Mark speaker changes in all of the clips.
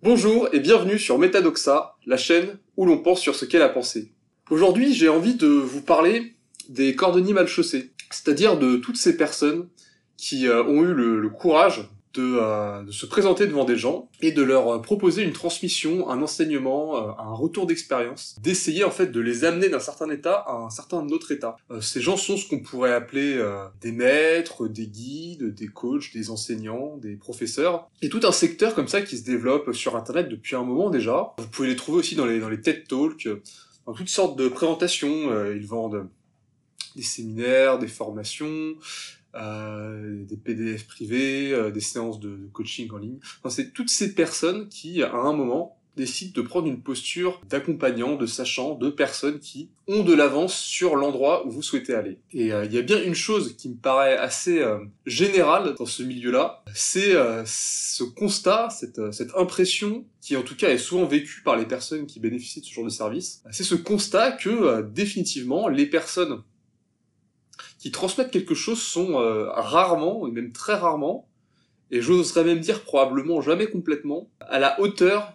Speaker 1: Bonjour et bienvenue sur Metadoxa, la chaîne où l'on pense sur ce qu'est la pensée. Aujourd'hui, j'ai envie de vous parler des cordonniers mal chaussés, c'est-à-dire de toutes ces personnes qui euh, ont eu le, courage euh, de, se présenter devant des gens et de leur euh, proposer une transmission, un enseignement, un retour d'expérience, d'essayer en fait de les amener d'un certain état à un certain autre état. ces gens sont ce qu'on pourrait appeler des maîtres, des guides, des coachs, des enseignants, des professeurs, et tout un secteur comme ça qui se développe sur internet depuis un moment déjà. Vous pouvez les trouver aussi dans les TED Talks, dans toutes sortes de présentations, ils vendent des séminaires, des formations, euh, des PDF privés, euh, des séances de, coaching en ligne. C'est toutes ces personnes qui, à un moment, décident de prendre une posture d'accompagnant, de sachant, de personnes qui ont de l'avance sur l'endroit où vous souhaitez aller. Et euh, il y a bien une chose qui me paraît assez générale dans ce milieu-là, c'est ce constat, cette, cette impression qui en tout cas est souvent vécue par les personnes qui bénéficient de ce genre de service, c'est ce constat que définitivement les personnes qui transmettent quelque chose sont euh, rarement, et même très rarement, et j'oserais même dire probablement jamais complètement, à la hauteur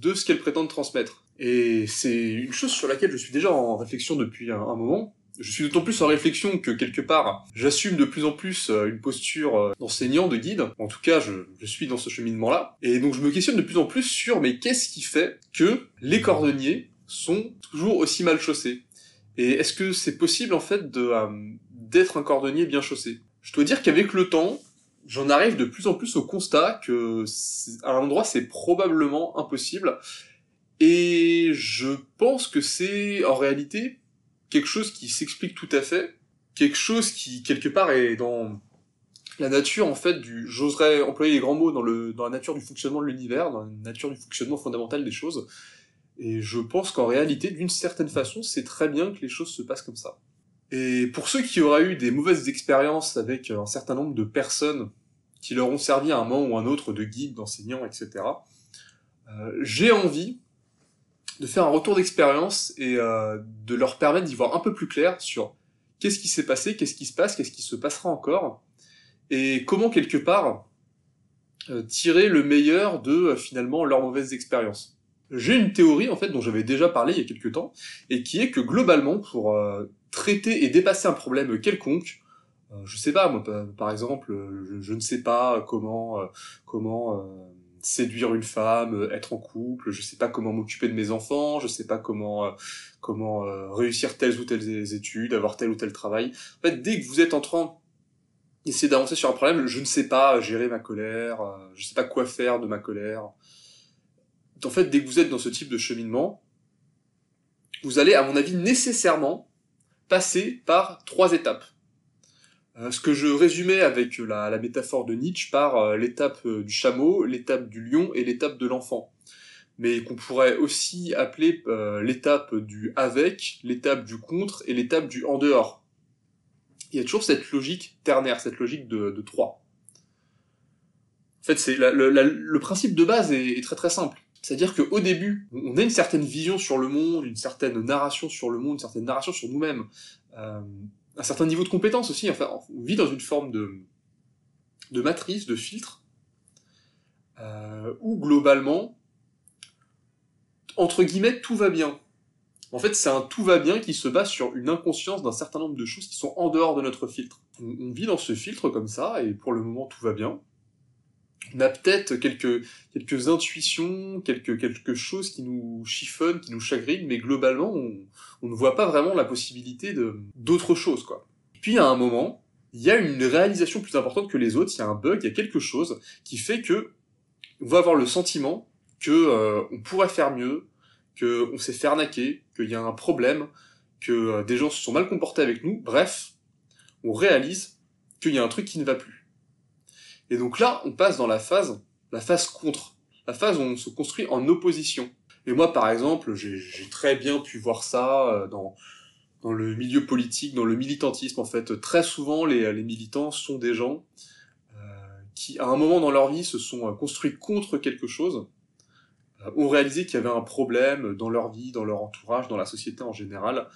Speaker 1: de ce qu'elles prétendent transmettre. Et c'est une chose sur laquelle je suis déjà en réflexion depuis un, moment. Je suis d'autant plus en réflexion que quelque part, j'assume de plus en plus euh, une posture euh, d'enseignant, de guide. En tout cas, je, je suis dans ce cheminement-là. Et donc je me questionne de plus en plus sur mais qu'est-ce qui fait que les cordonniers sont toujours aussi mal chaussés? Et est-ce que c'est possible en fait de, d'être un cordonnier bien chaussé. Je dois dire qu'avec le temps, j'en arrive de plus en plus au constat que à un endroit c'est probablement impossible et je pense que c'est en réalité quelque chose qui s'explique tout à fait, quelque chose qui quelque part est dans la nature en fait du j'oserais employer les grands mots dans dans la nature du fonctionnement de l'univers, dans la nature du fonctionnement fondamental des choses et je pense qu'en réalité d'une certaine façon, c'est très bien que les choses se passent comme ça. Et pour ceux qui auraient eu des mauvaises expériences avec un certain nombre de personnes qui leur ont servi à un moment ou un autre de guide, d'enseignant, etc., euh, j'ai envie de faire un retour d'expérience et euh, de leur permettre d'y voir un peu plus clair sur qu'est-ce qui s'est passé, qu'est-ce qui se passe, qu'est-ce qui se passera encore, et comment quelque part euh, tirer le meilleur de finalement leurs mauvaises expériences. J'ai une théorie en fait dont j'avais déjà parlé il y a quelques temps, et qui est que globalement pour traiter et dépasser un problème quelconque. Euh, je sais pas, moi, par exemple, je, ne sais pas comment euh, comment euh, séduire une femme, être en couple, je sais pas comment m'occuper de mes enfants, je sais pas comment comment réussir telles ou telles études, avoir tel ou tel travail. En fait, dès que vous êtes en train d'essayer d'avancer sur un problème, je ne sais pas gérer ma colère, je sais pas quoi faire de ma colère. En fait, dès que vous êtes dans ce type de cheminement, vous allez, à mon avis, nécessairement passer par trois étapes. Euh, ce que je résumais avec la, métaphore de Nietzsche par euh, l'étape euh, du chameau, l'étape du lion et l'étape de l'enfant. Mais qu'on pourrait aussi appeler l'étape du avec, l'étape du contre et l'étape du en dehors. Il y a toujours cette logique ternaire, cette logique de, de trois. En fait, c'est le principe de base est très très simple. C'est-à-dire qu'au début, on a une certaine vision sur le monde, une certaine narration sur le monde, une certaine narration sur nous-mêmes, euh, un certain niveau de compétence aussi. Enfin, on vit dans une forme de, matrice, de filtre, euh, où globalement, entre guillemets, tout va bien. En fait, c'est un tout va bien qui se base sur une inconscience d'un certain nombre de choses qui sont en dehors de notre filtre. on vit dans ce filtre comme ça, et pour le moment, tout va bien on a peut-être quelques, quelques intuitions, quelques, quelque chose qui nous chiffonne, qui nous chagrine, mais globalement, on, ne voit pas vraiment la possibilité d'autre chose, quoi. Puis, à un moment, il y a une réalisation plus importante que les autres, il y a un bug, il y a quelque chose qui fait que on va avoir le sentiment que euh, on pourrait faire mieux, que on s'est fait qu'il y a un problème, que euh, des gens se sont mal comportés avec nous, bref, on réalise qu'il y a un truc qui ne va plus. Et donc là, on passe dans la phase, la phase contre, la phase où on se construit en opposition. Et moi, par exemple, j'ai très bien pu voir ça euh, dans, dans le milieu politique, dans le militantisme. En fait, très souvent, les, les militants sont des gens euh, qui, à un moment dans leur vie, se sont euh, construits contre quelque chose, euh, ont réalisé qu'il y avait un problème dans leur vie, dans leur entourage, dans la société en général.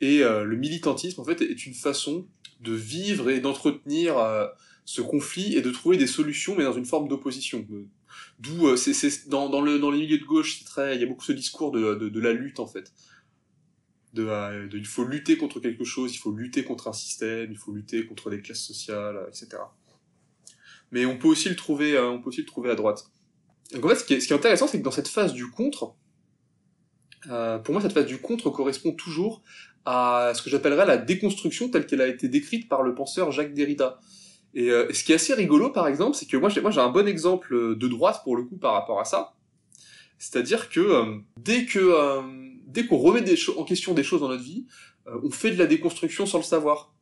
Speaker 1: Et le militantisme, en fait, est une façon de vivre et d'entretenir ce conflit et de trouver des solutions, mais dans une forme d'opposition. D'où c'est dans, dans, le, dans les milieux de gauche, c'est très, il y a beaucoup ce discours de, de, la lutte en fait. De, de, il faut lutter contre quelque chose, il faut lutter contre un système, il faut lutter contre les classes sociales, etc. Mais on peut aussi le trouver, on peut aussi le trouver à droite. En fait, ce qui est, ce qui est intéressant, c'est que dans cette phase du contre, euh, pour moi, cette phase du contre correspond toujours à ce que j'appellerais la déconstruction telle qu'elle a été décrite par le penseur Jacques Derrida. Et, euh, ce qui est assez rigolo, par exemple, c'est que moi, j'ai, moi, j'ai un bon exemple de droite pour le coup par rapport à ça. C'est-à-dire que euh, dès que euh, dès qu'on remet des en question des choses dans notre vie, on fait de la déconstruction sans le savoir.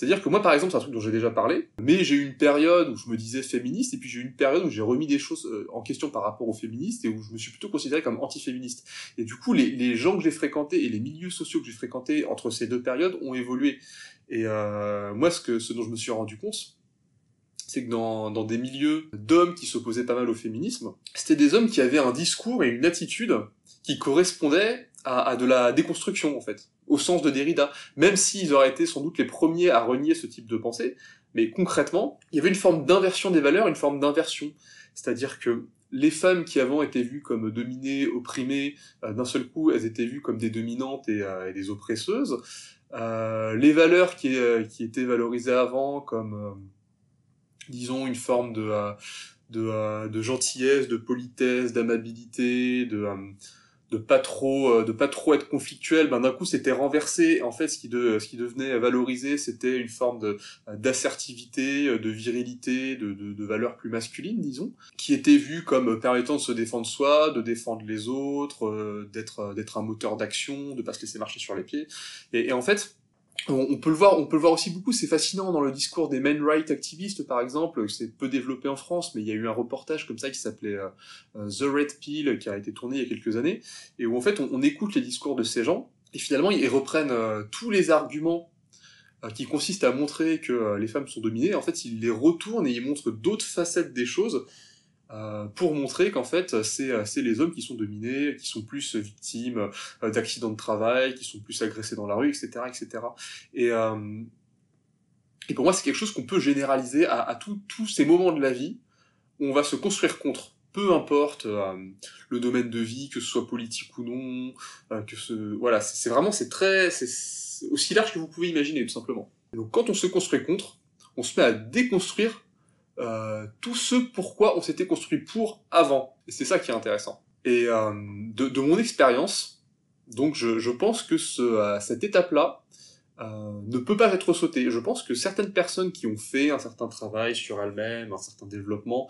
Speaker 1: C'est-à-dire que moi, par exemple, c'est un truc dont j'ai déjà parlé, mais j'ai eu une période où je me disais féministe, et puis j'ai eu une période où j'ai remis des choses euh, en question par rapport aux féministes, et où je me suis plutôt considéré comme antiféministe. Et du coup, les, les gens que j'ai fréquentés et les milieux sociaux que j'ai fréquentés entre ces deux périodes ont évolué. Et euh, moi, ce, que, ce dont je me suis rendu compte, c'est que dans, dans des milieux d'hommes qui s'opposaient pas mal au féminisme, c'était des hommes qui avaient un discours et une attitude qui correspondaient à, de la déconstruction, en fait au sens de Derrida, même s'ils auraient été sans doute les premiers à renier ce type de pensée, mais concrètement, il y avait une forme d'inversion des valeurs, une forme d'inversion. C'est-à-dire que les femmes qui avant étaient vues comme dominées, opprimées, euh, d'un seul coup, elles étaient vues comme des dominantes et, euh, des oppresseuses. Euh, les valeurs qui, qui, étaient valorisées avant comme, disons, une forme de, de, de, gentillesse, de politesse, d'amabilité, de de pas trop euh, de pas trop être conflictuel. Ben d'un coup c'était renversé. En fait ce qui de ce qui devenait valorisé c'était une forme d'assertivité de virilité de, de, valeurs plus masculines disons qui était vu comme permettant de se défendre soi de défendre les autres euh, d'être d'être un moteur d'action de pas se laisser marcher sur les pieds. Et en fait on, peut le voir, on peut le voir aussi beaucoup. C'est fascinant dans le discours des men right activistes, par exemple. C'est peu développé en France, mais il y a eu un reportage comme ça qui s'appelait euh, euh, The Red Pill, qui a été tourné il y a quelques années, et où en fait on, écoute les discours de ces gens, et finalement ils reprennent euh, tous les arguments qui consistent à montrer que les femmes sont dominées. En fait, ils les retournent et ils montrent d'autres facettes des choses euh, pour montrer qu'en fait c'est euh, c'est les hommes qui sont dominés, qui sont plus victimes euh, d'accidents de travail, qui sont plus agressés dans la rue, etc., etc. Et et pour moi c'est quelque chose qu'on peut généraliser à, à tous ces moments de la vie où on va se construire contre peu importe le domaine de vie, que ce soit politique ou non, que ce voilà, c'est vraiment c'est très c'est aussi large que vous pouvez imaginer tout simplement. donc quand on se construit contre, on se met à déconstruire euh, tout ce pourquoi on s'était construit pour avant. Et c'est ça qui est intéressant. Et euh, de, mon expérience, donc je, pense que ce, cette étape-là euh, ne peut pas être sautée. Je pense que certaines personnes qui ont fait un certain travail sur elles-mêmes, un certain développement,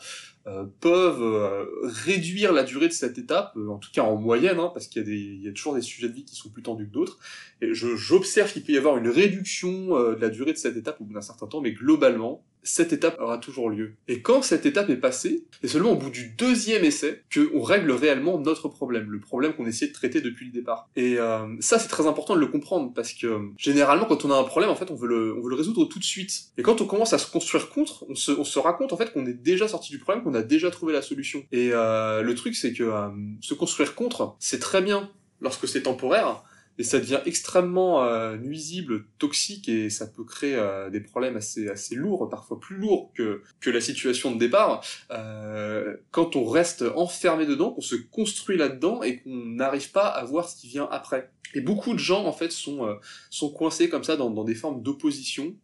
Speaker 1: peuvent réduire la durée de cette étape, en tout cas en moyenne, hein, parce qu'il y, a y a toujours des sujets de vie qui sont plus tendus que d'autres. Et j'observe qu'il peut y avoir une réduction de la durée de cette étape au bout d'un certain temps, mais globalement, cette étape aura toujours lieu. Et quand cette étape est passée, c'est seulement au bout du deuxième essai qu'on règle réellement notre problème, le problème qu'on essayait de traiter depuis le départ. Et euh, ça, c'est très important de le comprendre, parce que généralement, quand on a un problème, en fait, on veut le, on veut le résoudre tout de suite. Et quand on commence à se construire contre, on se, on se raconte en fait qu'on est déjà sorti du problème, qu'on a déjà trouvé la solution. Et euh, le truc, c'est que euh, se construire contre, c'est très bien lorsque c'est temporaire, et ça devient extrêmement euh, nuisible, toxique, et ça peut créer euh, des problèmes assez, assez lourds, parfois plus lourds que, que la situation de départ, euh, quand on reste enfermé dedans, qu'on se construit là-dedans, et qu'on n'arrive pas à voir ce qui vient après. Et beaucoup de gens, en fait, sont, sont coincés comme ça dans, dans des formes d'opposition,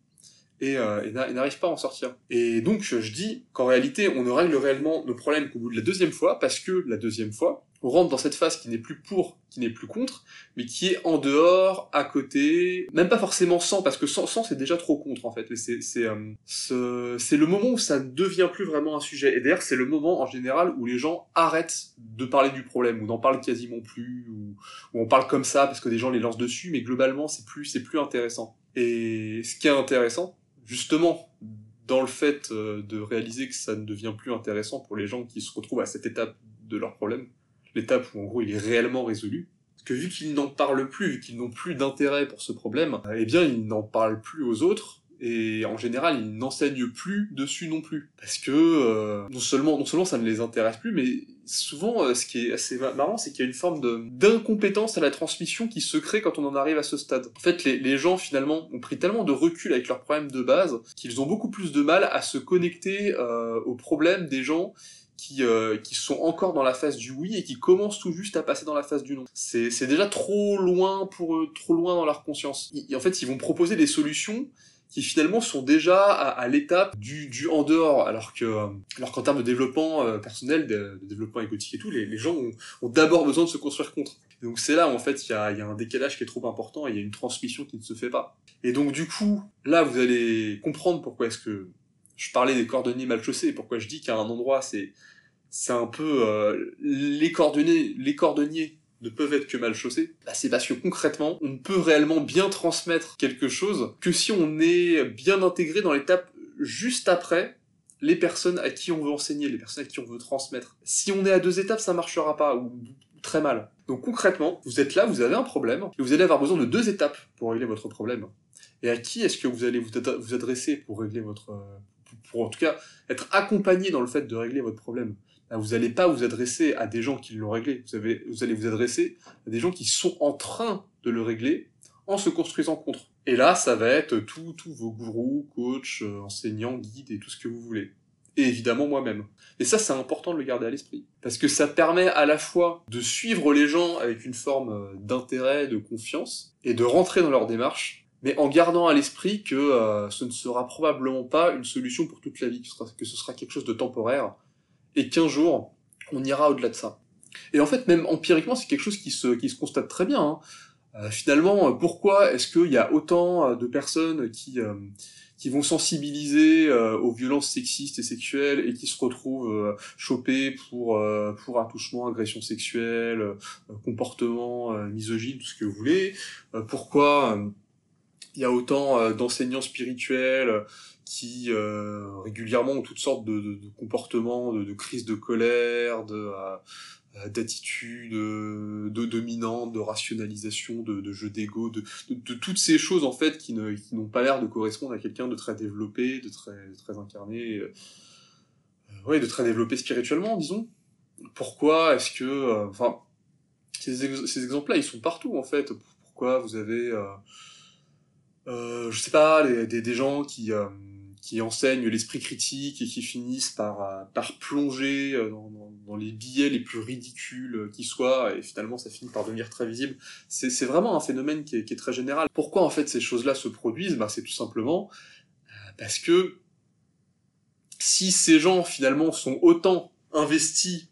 Speaker 1: et, euh, et n'arrivent pas à en sortir. Et donc je dis qu'en réalité on ne règle réellement nos problèmes qu'au bout de la deuxième fois, parce que la deuxième fois, on rentre dans cette phase qui n'est plus pour, qui n'est plus contre, mais qui est en dehors, à côté, même pas forcément sans, parce que sans, sans c'est déjà trop contre en fait. C'est euh, le moment où ça ne devient plus vraiment un sujet. Et d'ailleurs c'est le moment en général où les gens arrêtent de parler du problème, ou n'en parlent quasiment plus, ou, on parle comme ça parce que des gens les lancent dessus, mais globalement c'est plus plus intéressant. Et ce qui est intéressant, justement, dans le fait euh, de réaliser que ça ne devient plus intéressant pour les gens qui se retrouvent à cette étape de leur problème, l'étape où en gros il est réellement résolu, que vu qu'ils n'en parlent plus, vu qu'ils n'ont plus d'intérêt pour ce problème, eh bien ils n'en parlent plus aux autres, et en général ils n'enseignent plus dessus non plus. Parce que euh, non seulement non seulement ça ne les intéresse plus mais souvent euh, ce qui est assez marrant c'est qu'il y a une forme d'incompétence à la transmission qui se crée quand on en arrive à ce stade. En fait les, les gens finalement ont pris tellement de recul avec leurs problèmes de base qu'ils ont beaucoup plus de mal à se connecter euh, aux problèmes des gens qui, euh, qui sont encore dans la phase du oui et qui commencent tout juste à passer dans la phase du non. C'est, déjà trop loin pour eux, trop loin dans leur conscience. en fait, ils vont proposer des solutions qui finalement sont déjà à, l'étape du, du en dehors, alors que alors qu'en termes de développement euh, personnel, de, développement égotique et tout, les, gens ont, d'abord besoin de se construire contre. donc c'est là où en fait il y a, y a un décalage qui est trop important et il y a une transmission qui ne se fait pas. Et donc du coup, là vous allez comprendre pourquoi est-ce que je parlais des cordonniers mal chaussés, pourquoi je dis qu'à un endroit c'est c'est un peu euh, les cordonniers les cordonniers ne peuvent être que mal chaussés, bah, c'est parce que concrètement, on ne peut réellement bien transmettre quelque chose que si on est bien intégré dans l'étape juste après les personnes à qui on veut enseigner, les personnes à qui on veut transmettre. Si on est à deux étapes, ça marchera pas, ou très mal. Donc concrètement, vous êtes là, vous avez un problème, et vous allez avoir besoin de deux étapes pour régler votre problème. Et à qui est-ce que vous allez vous adresser pour régler votre... pour en tout cas être accompagné dans le fait de régler votre problème? Vous n'allez pas vous adresser à des gens qui l'ont réglé. Vous allez vous adresser à des gens qui sont en train de le régler en se construisant contre. Et là, ça va être tous vos gourous, coachs, euh, enseignants, guides et tout ce que vous voulez. Et évidemment moi-même. Et ça, c'est important de le garder à l'esprit. Parce que ça permet à la fois de suivre les gens avec une forme euh, d'intérêt, de confiance, et de rentrer dans leur démarche, mais en gardant à l'esprit que euh, ce ne sera probablement pas une solution pour toute la vie, que ce sera quelque chose de temporaire, et qu'un jour, on ira au-delà de ça. Et en fait, même empiriquement, c'est quelque chose qui se, qui se constate très bien. Hein. Euh, finalement, pourquoi est-ce qu'il y a autant euh, de personnes qui, euh, qui vont sensibiliser aux violences sexistes et sexuelles et qui se retrouvent chopées pour, pour attouchement, agression sexuelle, comportement misogyne, tout ce que vous voulez? Pourquoi il y a autant d'enseignants spirituels qui euh, régulièrement ont toutes sortes de, comportements, de, crises de colère, de euh, euh d'attitudes de, dominantes, de rationalisation, de, de jeu d'ego, de, toutes ces choses en fait qui n'ont pas l'air de correspondre à quelqu'un de très développé, de très très incarné, ouais, de très développé spirituellement, disons. Pourquoi est-ce que, enfin, ces, exemples-là, ils sont partout en fait. Pourquoi vous avez, je sais pas, des, gens qui qui enseignent l'esprit critique et qui finissent par, euh, par plonger euh, dans, les billets les plus ridicules euh, qui soient, et finalement ça finit par devenir très visible. C'est vraiment un phénomène qui est, très général. Pourquoi en fait ces choses-là se produisent? Bah, C'est tout simplement parce que si ces gens finalement sont autant investis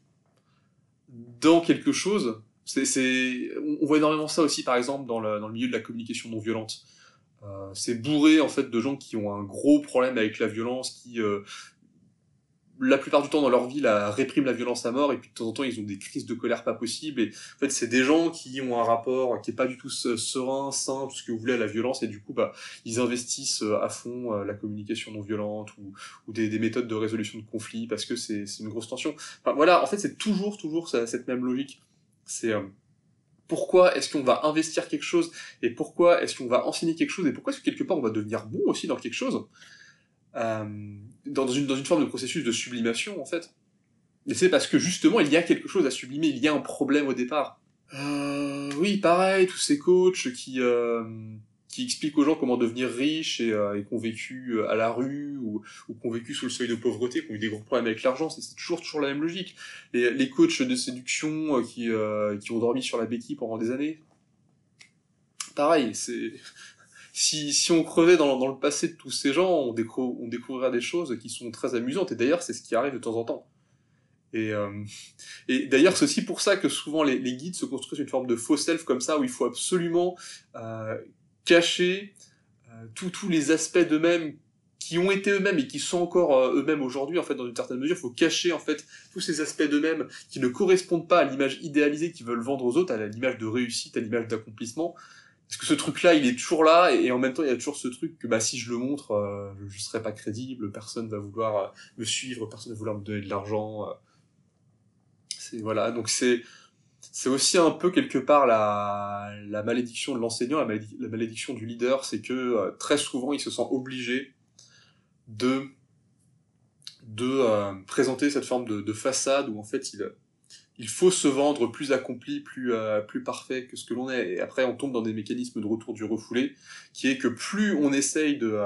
Speaker 1: dans quelque chose, on voit énormément ça aussi par exemple dans le, dans le milieu de la communication non violente c'est bourré en fait de gens qui ont un gros problème avec la violence, qui euh, la plupart du temps dans leur vie la répriment la violence à mort et puis de temps en temps ils ont des crises de colère pas possibles et en fait c'est des gens qui ont un rapport qui est pas du tout serein, sain, tout ce que vous voulez à la violence et du coup bah ils investissent euh, à fond la communication non violente ou, ou des, des, méthodes de résolution de conflits parce que c'est une grosse tension. Enfin voilà, en fait c'est toujours toujours cette même logique. C'est pourquoi est-ce qu'on va investir quelque chose et pourquoi est-ce qu'on va enseigner quelque chose et pourquoi est-ce que quelque part on va devenir bon aussi dans quelque chose euh, dans, une, dans une forme de processus de sublimation en fait. Et c'est parce que justement il y a quelque chose à sublimer, il y a un problème au départ. Euh, oui, pareil, tous ces coachs qui, euh, qui expliquent aux gens comment devenir riches et, euh, et qui ont vécu euh, à la rue ou, ou qui ont vécu sous le seuil de pauvreté, qui ont eu des gros problèmes avec l'argent, c'est toujours toujours la même logique. Les, coachs de séduction euh, qui, qui ont dormi sur la béquille pendant des années, pareil, c'est si, si on crevait dans, le passé de tous ces gens, on, on découvrirait des choses qui sont très amusantes, et d'ailleurs c'est ce qui arrive de temps en temps. Et, euh, d'ailleurs, c'est aussi pour ça que souvent les, guides se construisent une forme de faux self comme ça, où il faut absolument euh, cacher euh, tous les aspects d'eux-mêmes qui ont été eux-mêmes et qui sont encore euh, eux-mêmes aujourd'hui en fait dans une certaine mesure. Il faut cacher en fait tous ces aspects d'eux-mêmes qui ne correspondent pas à l'image idéalisée qu'ils veulent vendre aux autres à l'image de réussite à l'image d'accomplissement. Parce que ce truc là il est toujours là et, en même temps il y a toujours ce truc que bah si je le montre euh, je, serai pas crédible personne va vouloir me suivre personne va vouloir me donner de l'argent c'est voilà. Donc c'est c'est aussi un peu quelque part la, la malédiction de l'enseignant, la, malédiction du leader, c'est que euh, très souvent il se sent obligé de de euh, présenter cette forme de, de, façade où en fait il il faut se vendre plus accompli, plus euh, plus parfait que ce que l'on est. Et après on tombe dans des mécanismes de retour du refoulé, qui est que plus on essaye de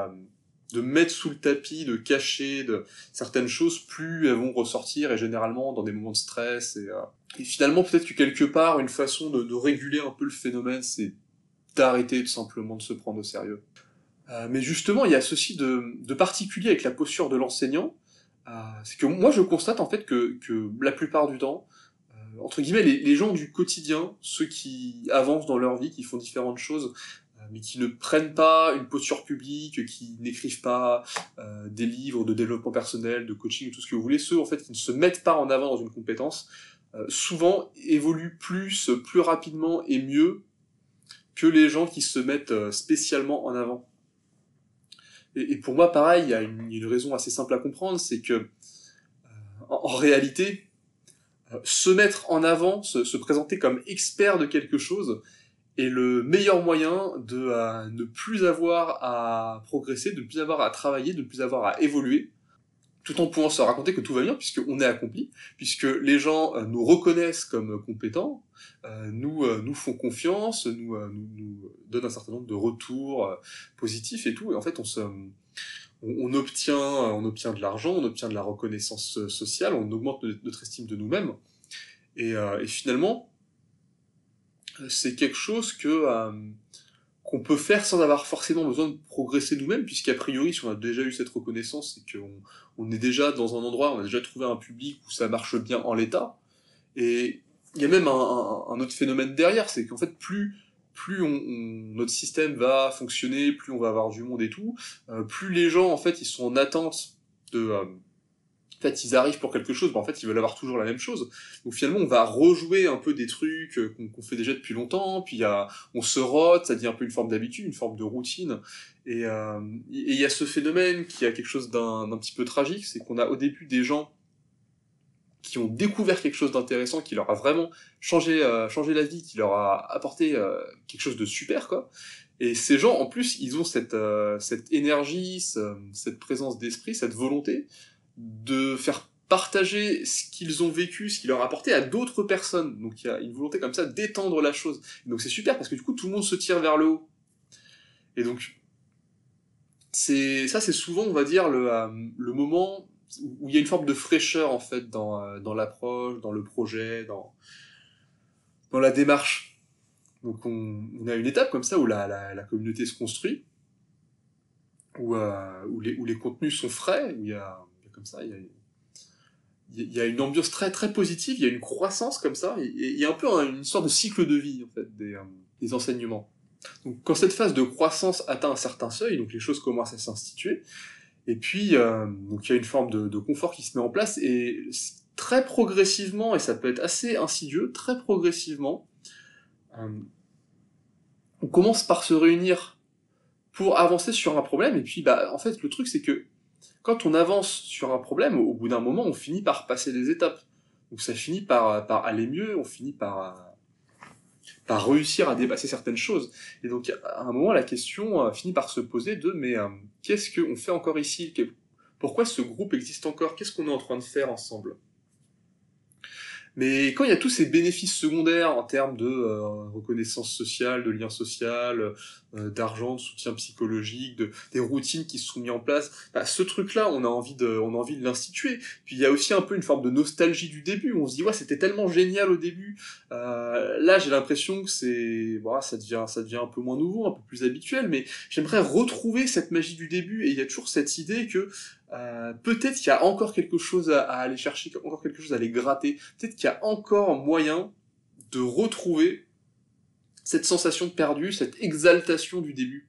Speaker 1: de mettre sous le tapis, de cacher de certaines choses, plus elles vont ressortir, et généralement dans des moments de stress. Et, euh, et finalement, peut-être que quelque part, une façon de, réguler un peu le phénomène, c'est d'arrêter tout simplement de se prendre au sérieux. Euh, mais justement, il y a ceci de, de particulier avec la posture de l'enseignant, euh, c'est que moi je constate en fait que, que la plupart du temps, euh, entre guillemets, les, gens du quotidien, ceux qui avancent dans leur vie, qui font différentes choses, mais qui ne prennent pas une posture publique, qui n'écrivent pas euh, des livres de développement personnel, de coaching, tout ce que vous voulez, ceux en fait qui ne se mettent pas en avant dans une compétence, euh, souvent évoluent plus, plus rapidement et mieux que les gens qui se mettent euh, spécialement en avant. Et, pour moi, pareil, il y a une, raison assez simple à comprendre, c'est que euh, en, réalité, euh, se mettre en avant, se présenter comme expert de quelque chose, est le meilleur moyen de euh, ne plus avoir à progresser, de ne plus avoir à travailler, de ne plus avoir à évoluer, tout en pouvant se raconter que tout va bien, puisqu'on est accompli, puisque les gens euh, nous reconnaissent comme compétents, euh, nous, nous font confiance, nous, nous, donnent un certain nombre de retours positifs et tout, et en fait on obtient, on obtient de l'argent, on obtient de la reconnaissance sociale, on augmente notre estime de nous-mêmes, et, et finalement, c'est quelque chose que euh, qu'on peut faire sans avoir forcément besoin de progresser nous-mêmes, puisqu'a priori, si on a déjà eu cette reconnaissance, c'est qu'on on est déjà dans un endroit, on a déjà trouvé un public où ça marche bien en l'état. Et il y a même un, autre phénomène derrière, c'est qu'en fait, plus plus notre système va fonctionner, plus on va avoir du monde et tout, euh, plus les gens en fait ils sont en attente de euh, en fait, ils arrivent pour quelque chose, mais en fait, ils veulent avoir toujours la même chose. Donc finalement, on va rejouer un peu des trucs euh, qu'on qu fait déjà depuis longtemps, puis y a, on se rote, ça devient un peu une forme d'habitude, une forme de routine. Et euh, il y a ce phénomène qui a quelque chose d'un petit peu tragique, c'est qu'on a au début des gens qui ont découvert quelque chose d'intéressant, qui leur a vraiment changé, euh, la vie, qui leur a apporté quelque chose de super, quoi. Et ces gens, en plus, ils ont cette énergie, cette présence d'esprit, cette volonté de faire partager ce qu'ils ont vécu, ce qui leur a apporté à d'autres personnes. Donc il y a une volonté comme ça d'étendre la chose. Donc c'est super parce que du coup tout le monde se tire vers le haut. Et donc c'est ça c'est souvent on va dire le, euh, le moment où il y a une forme de fraîcheur en fait dans, euh, dans l'approche, dans le projet, dans, dans la démarche. Donc on, on, a une étape comme ça où la, la, la communauté se construit, où, euh, où, les, où les contenus sont frais, où il y a comme ça. Il y, a, une ambiance très très positive, il y a une croissance comme ça, et il y a un peu une sorte de cycle de vie en fait des, euh, des enseignements. Donc quand cette phase de croissance atteint un certain seuil, donc les choses commencent à s'instituer, et puis euh, donc il y a une forme de, de, confort qui se met en place, et très progressivement, et ça peut être assez insidieux, très progressivement, euh, on commence par se réunir pour avancer sur un problème, et puis bah en fait le truc c'est que quand on avance sur un problème, au bout d'un moment, on finit par passer des étapes. Donc ça finit par, aller mieux, on finit par, par réussir à dépasser certaines choses. Et donc à un moment, la question euh, finit par se poser de mais euh, qu'est-ce qu'on fait encore ici? Pourquoi ce groupe existe encore? Qu'est-ce qu'on est en train de faire ensemble? Mais quand il y a tous ces bénéfices secondaires en termes de euh, reconnaissance sociale, de lien social, euh, d'argent, de soutien psychologique, de, des routines qui se sont mises en place, bah, ce truc-là, on a envie de, on a envie de l'instituer. Puis il y a aussi un peu une forme de nostalgie du début. On se dit ouais, c'était tellement génial au début. Euh, là, j'ai l'impression que c'est, voilà, ça devient, ça devient un peu moins nouveau, un peu plus habituel. Mais j'aimerais retrouver cette magie du début. Et il y a toujours cette idée que euh, peut-être qu'il y a encore quelque chose à, à, aller chercher, encore quelque chose à aller gratter. Peut-être qu'il y a encore moyen de retrouver cette sensation perdue, cette exaltation du début.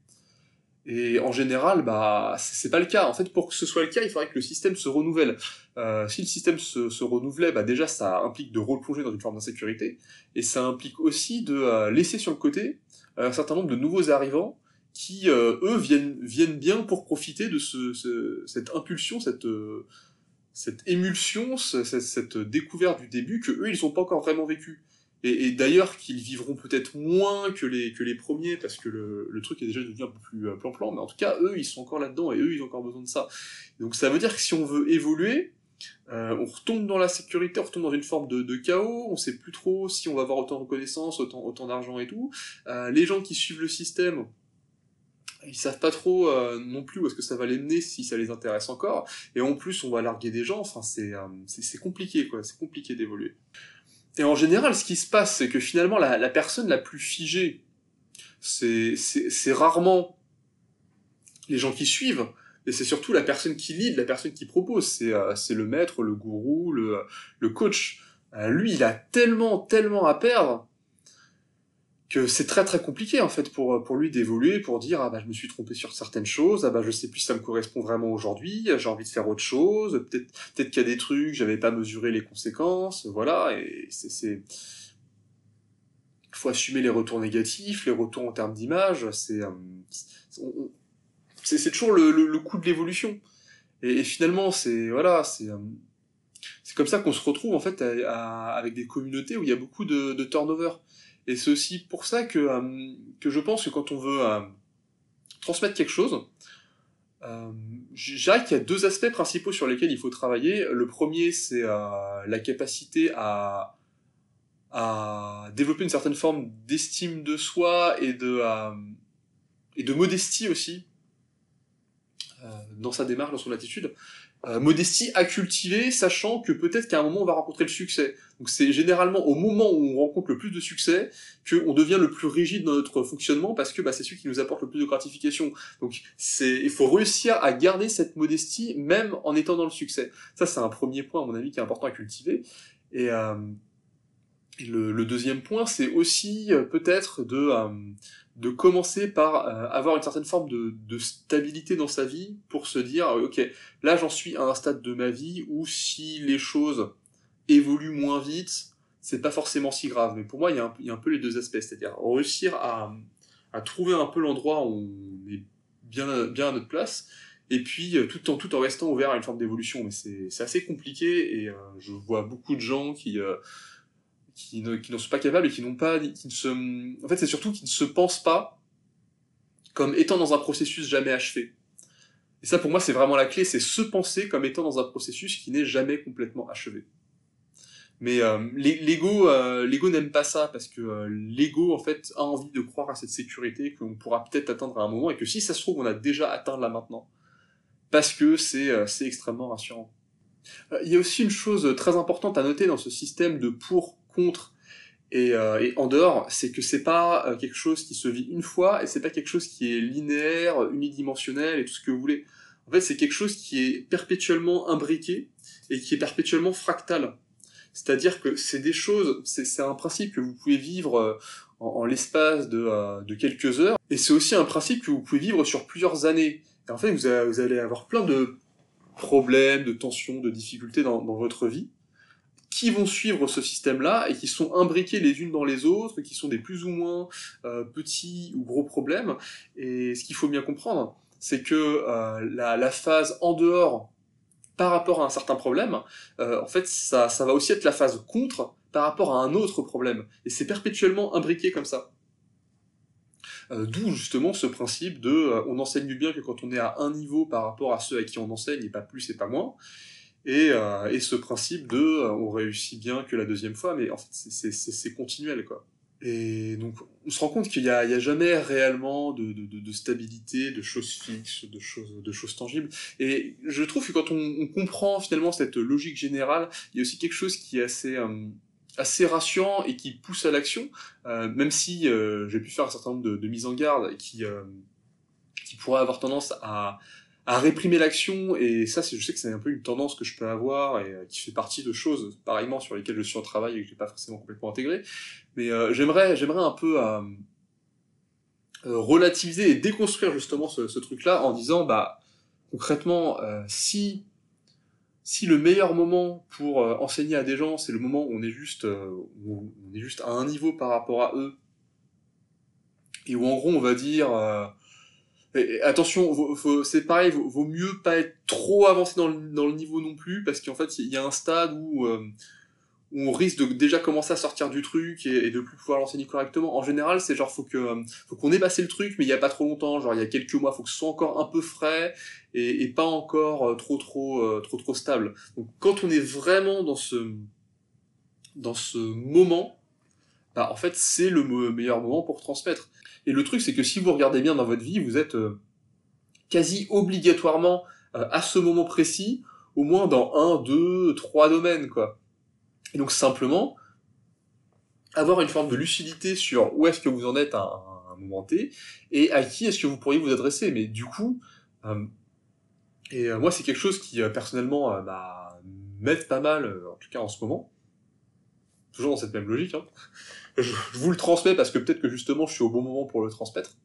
Speaker 1: Et en général, bah, c'est pas le cas. En fait, pour que ce soit le cas, il faudrait que le système se renouvelle. Euh, si le système se, se renouvelait, bah déjà, ça implique de replonger dans une forme d'insécurité, et ça implique aussi de euh, laisser sur le côté un certain nombre de nouveaux arrivants qui, euh, eux, viennent, viennent bien pour profiter de ce, ce cette impulsion, cette, euh, cette émulsion, cette, cette, découverte du début que eux, ils n'ont pas encore vraiment vécu. Et, et d'ailleurs, qu'ils vivront peut-être moins que les, que les premiers, parce que le, le truc est déjà devenu un peu plus euh, plan-plan, mais en tout cas, eux, ils sont encore là-dedans, et eux, ils ont encore besoin de ça. Donc ça veut dire que si on veut évoluer, euh, on retombe dans la sécurité, on retombe dans une forme de, de, chaos, on sait plus trop si on va avoir autant de reconnaissance, autant, autant d'argent et tout. Euh, les gens qui suivent le système, ils savent pas trop euh, non plus où est-ce que ça va les mener si ça les intéresse encore. Et en plus, on va larguer des gens. Enfin, c'est euh, compliqué, quoi. C'est compliqué d'évoluer. Et en général, ce qui se passe, c'est que finalement, la, personne la plus figée, c'est rarement les gens qui suivent, et c'est surtout la personne qui lead, la personne qui propose. C'est euh, le maître, le gourou, le, le coach. lui, il a tellement, tellement à perdre que c'est très très compliqué en fait pour pour lui d'évoluer pour dire ah bah je me suis trompé sur certaines choses ah bah je sais plus si ça me correspond vraiment aujourd'hui j'ai envie de faire autre chose peut-être peut-être qu'il y a des trucs j'avais pas mesuré les conséquences voilà et c'est c'est faut assumer les retours négatifs les retours en termes d'image c'est euh, c'est toujours le, le, coup de l'évolution. Et, finalement c'est voilà c'est euh, c'est comme ça qu'on se retrouve en fait avec des communautés où il y a beaucoup de, de turnover et c'est aussi pour ça que, euh, que je pense que quand on veut euh, transmettre quelque chose, euh, je qu'il y a deux aspects principaux sur lesquels il faut travailler. Le premier, c'est euh, la capacité à, à développer une certaine forme d'estime de soi et de, et de modestie aussi dans sa démarche, dans son attitude. Euh, modestie à cultiver, sachant que peut-être qu'à un moment on va rencontrer le succès. Donc c'est généralement au moment où on rencontre le plus de succès qu'on devient le plus rigide dans notre fonctionnement parce que bah, c'est celui qui nous apporte le plus de gratification. Donc c'est il faut réussir à garder cette modestie même en étant dans le succès. Ça c'est un premier point à mon avis qui est important à cultiver. Et, euh, le, deuxième point c'est aussi euh, peut-être de euh, de commencer par euh, avoir une certaine forme de, de, stabilité dans sa vie pour se dire ok là j'en suis à un stade de ma vie où si les choses évoluent moins vite c'est pas forcément si grave. Mais pour moi il y a un, peu les deux aspects. C'est-à-dire réussir à, à trouver un peu l'endroit où on est bien bien à notre place et puis tout en tout en restant ouvert à une forme d'évolution. Mais c'est assez compliqué et je vois beaucoup de gens qui qui ne qui n'en sont pas capables et qui n'ont pas qui ne se en fait c'est surtout qui ne se pensent pas comme étant dans un processus jamais achevé. Et ça pour moi c'est vraiment la clé c'est se penser comme étant dans un processus qui n'est jamais complètement achevé. Mais euh, l'ego euh, l'ego n'aime pas ça parce que euh, l'ego en fait a envie de croire à cette sécurité qu'on pourra peut-être atteindre à un moment et que si ça se trouve on a déjà atteint là maintenant parce que c'est euh, c'est extrêmement rassurant. Il y a aussi une chose très importante à noter dans ce système de pour euh, et, en dehors, c'est que c'est pas euh, quelque chose qui se vit une fois et c'est pas quelque chose qui est linéaire, unidimensionnel et tout ce que vous voulez. En fait, c'est quelque chose qui est perpétuellement imbriqué et qui est perpétuellement fractal. C'est-à-dire que c'est des choses, c'est un principe que vous pouvez vivre euh, en, l'espace de, quelques heures, et c'est aussi un principe que vous pouvez vivre sur plusieurs années. Et en fait, vous, allez avoir plein de problèmes, de tensions, de difficultés dans votre vie, qui vont suivre ce système-là et qui sont imbriqués les unes dans les autres, qui sont des plus ou moins euh, petits ou gros problèmes. Et ce qu'il faut bien comprendre, c'est que euh, la, la, phase en dehors par rapport à un certain problème, euh, en fait, ça, ça va aussi être la phase contre par rapport à un autre problème. Et c'est perpétuellement imbriqué comme ça. Euh, D'où justement ce principe de euh, on enseigne bien que quand on est à un niveau par rapport à ceux à qui on enseigne, et pas plus et pas moins. Et, euh, et ce principe de euh, on réussit bien que la deuxième fois, mais en fait c'est continuel quoi. Et donc on se rend compte qu'il n'y a, a, jamais réellement de, de, de, stabilité, de choses fixes, de choses, de choses tangibles. Et je trouve que quand on, comprend finalement cette logique générale, il y a aussi quelque chose qui est assez, euh, assez rassurant et qui pousse à l'action, même si j'ai pu faire un certain nombre de, de mises en garde qui, qui pourraient avoir tendance à, à réprimer l'action et ça je sais que c'est un peu une tendance que je peux avoir et euh, qui fait partie de choses pareillement sur lesquelles je suis en travail et que j'ai pas forcément complètement intégré. Mais euh, j'aimerais j'aimerais un peu euh, euh, relativiser et déconstruire justement ce, ce, truc là en disant bah concrètement euh, si si le meilleur moment pour enseigner à des gens c'est le moment où on est juste où on est juste à un niveau par rapport à eux et où en gros on va dire attention, c'est pareil, vaut, vaut, mieux pas être trop avancé dans le, dans le niveau non plus, parce qu'en fait, il y a un stade où, euh, on risque de déjà commencer à sortir du truc et, de plus pouvoir l'enseigner correctement. En général, c'est genre faut que faut qu'on ait passé le truc, mais il y a pas trop longtemps, genre il y a quelques mois, faut que ce soit encore un peu frais et, et pas encore euh, trop trop euh, trop trop stable. Donc quand on est vraiment dans ce dans ce moment, bah, en fait, c'est le meilleur moment pour transmettre. Et le truc, c'est que si vous regardez bien dans votre vie, vous êtes euh, quasi obligatoirement euh, à ce moment précis, au moins dans un, deux, trois domaines, quoi. Et donc simplement, avoir une forme de lucidité sur où est-ce que vous en êtes à un, moment T, et à qui est-ce que vous pourriez vous adresser. Mais du coup, euh, et moi c'est quelque chose qui personnellement m'aide pas mal, en tout cas en ce moment, toujours dans cette même logique, hein je, vous le transmets parce que peut-être que justement je suis au bon moment pour le transmettre.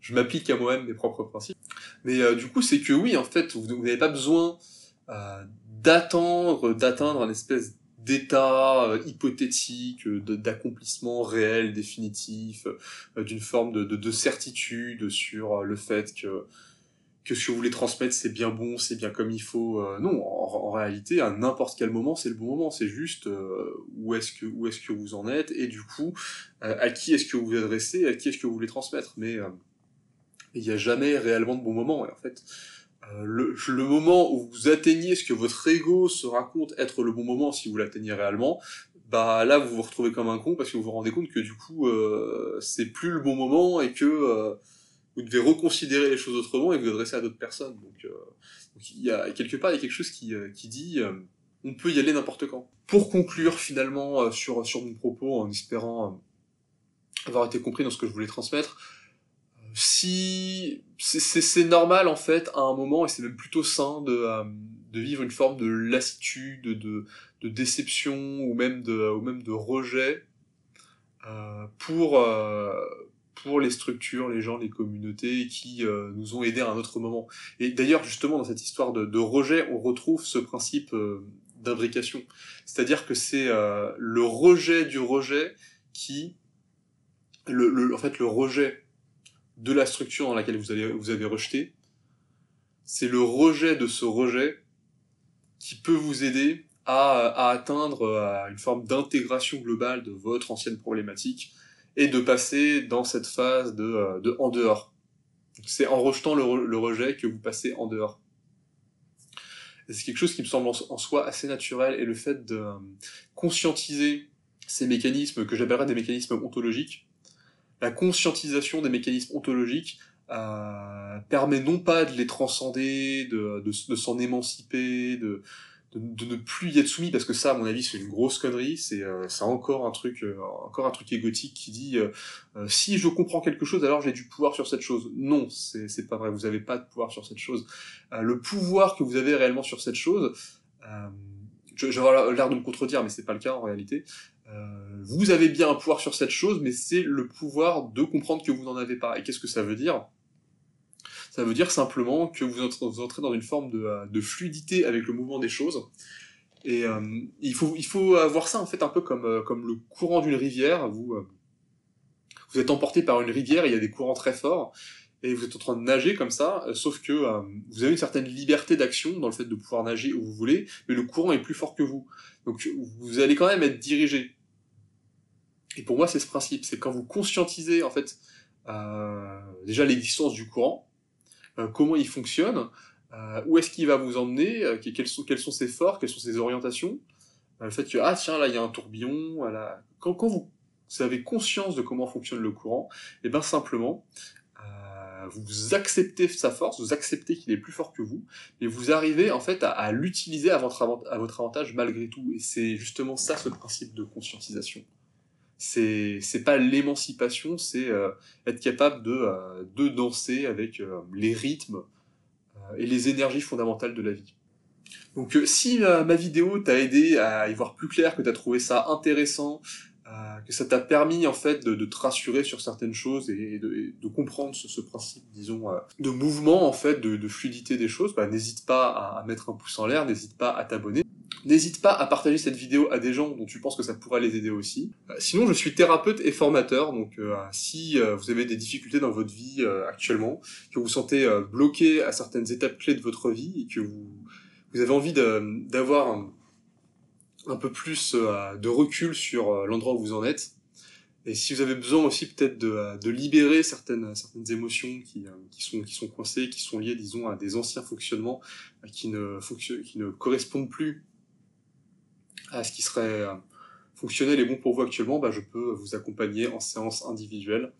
Speaker 1: Je m'applique à moi-même mes propres principes. Mais euh, du coup, c'est que oui, en fait, vous, n'avez pas besoin euh, d'attendre, d'atteindre un espèce d'état euh, hypothétique, d'accomplissement réel, définitif, d'une forme de, de, certitude sur le fait que que ce que vous voulez transmettre c'est bien bon, c'est bien comme il faut. Euh, non, en, réalité, à n'importe quel moment, c'est le bon moment. C'est juste euh, où est-ce que où est-ce que vous en êtes et du coup, euh, à qui est-ce que vous vous adressez, à qui est-ce que vous voulez transmettre. Mais il n'y a jamais réellement de bon moment. Et en fait, le, le, moment où vous atteignez ce que votre ego se raconte être le bon moment, si vous l'atteignez réellement, bah là vous vous retrouvez comme un con parce que vous vous rendez compte que du coup c'est plus le bon moment et que vous devez reconsidérer les choses autrement et vous adresser à d'autres personnes. Donc, euh, y a quelque part il y a quelque chose qui, euh, qui dit euh, on peut y aller n'importe quand. Pour conclure finalement sur sur mon propos en espérant avoir été compris dans ce que je voulais transmettre, si c'est normal en fait à un moment et c'est même plutôt sain de de vivre une forme de lassitude, de de déception ou même de ou même de rejet pour pour les structures, les gens, les communautés qui euh, nous ont aidés à un autre moment. Et d'ailleurs, justement, dans cette histoire de, rejet, on retrouve ce principe euh, d'imbrication. C'est-à-dire que c'est euh, le rejet du rejet qui, le, en fait, le rejet de la structure dans laquelle vous, avez rejeté, c'est le rejet de ce rejet qui peut vous aider à, à atteindre une forme d'intégration globale de votre ancienne problématique et de passer dans cette phase de, euh, de en dehors. C'est en rejetant le, rejet que vous passez en dehors. C'est quelque chose qui me semble en, soi assez naturel et le fait de euh, conscientiser ces mécanismes que j'appellerais des mécanismes ontologiques, la conscientisation des mécanismes ontologiques euh, permet non pas de les transcender, de, de s'en émanciper, de, de, ne plus y être soumis parce que ça à mon avis c'est une grosse connerie. C'est euh, encore un truc euh, encore un truc égotique qui dit euh, euh, si je comprends quelque chose alors j'ai du pouvoir sur cette chose non c'est pas vrai. Vous avez pas de pouvoir sur cette chose. Le pouvoir que vous avez réellement sur cette chose avoir l'air de me contredire mais c'est pas le cas en réalité. Vous avez bien un pouvoir sur cette chose mais c'est le pouvoir de comprendre que vous n'en avez pas. Et qu'est-ce que ça veut dire? Ça veut dire simplement que vous entrez dans une forme de, euh, de fluidité avec le mouvement des choses. Et euh, il, faut, avoir ça en fait un peu comme, euh, le courant d'une rivière. Vous, êtes emporté par une rivière, il y a des courants très forts, et vous êtes en train de nager comme ça, sauf que vous avez une certaine liberté d'action dans le fait de pouvoir nager où vous voulez, mais le courant est plus fort que vous. Donc vous allez quand même être dirigé. Et pour moi, c'est ce principe, c'est quand vous conscientisez en fait déjà l'existence du courant, euh, comment il fonctionne, euh, où est-ce qu'il va vous emmener, euh, quels, sont, ses forts, quelles sont ses orientations, le fait que, ah tiens, là, il y a un tourbillon, voilà. Quand, vous, avez conscience de comment fonctionne le courant, et eh bien simplement, vous acceptez sa force, vous acceptez qu'il est plus fort que vous, et vous arrivez en fait à, l'utiliser à votre avantage malgré tout. Et c'est justement ça ce principe de conscientisation c'est c'est pas l'émancipation, c'est euh, être capable de euh, de danser avec euh, les rythmes et les énergies fondamentales de la vie. Donc si ma vidéo t'a aidé à y voir plus clair, que t'as trouvé ça intéressant, que ça t'a permis en fait de, de, te rassurer sur certaines choses et de, de comprendre ce, ce, principe, disons, de mouvement en fait, de, de fluidité des choses, bah, n'hésite pas à, à mettre un pouce en l'air, n'hésite pas à t'abonner. N'hésite pas à partager cette vidéo à des gens dont tu penses que ça pourrait les aider aussi. Euh, sinon, je suis thérapeute et formateur, donc euh, si euh, vous avez des difficultés dans votre vie actuellement, que vous vous sentez bloqué à certaines étapes clés de votre vie et que vous, avez envie d'avoir un, peu plus de recul sur l'endroit où vous en êtes, et si vous avez besoin aussi peut-être de, libérer certaines, certaines émotions qui, qui, sont, qui sont coincées, qui sont liées, disons, à des anciens fonctionnements qui ne, qui ne correspondent plus à ce qui serait euh, fonctionnel est bon pour vous actuellement, bah, je peux vous accompagner en séance individuelle.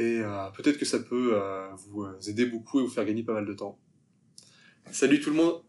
Speaker 1: Et peut-être que ça peut vous aider beaucoup et vous faire gagner pas mal de temps. Salut tout le monde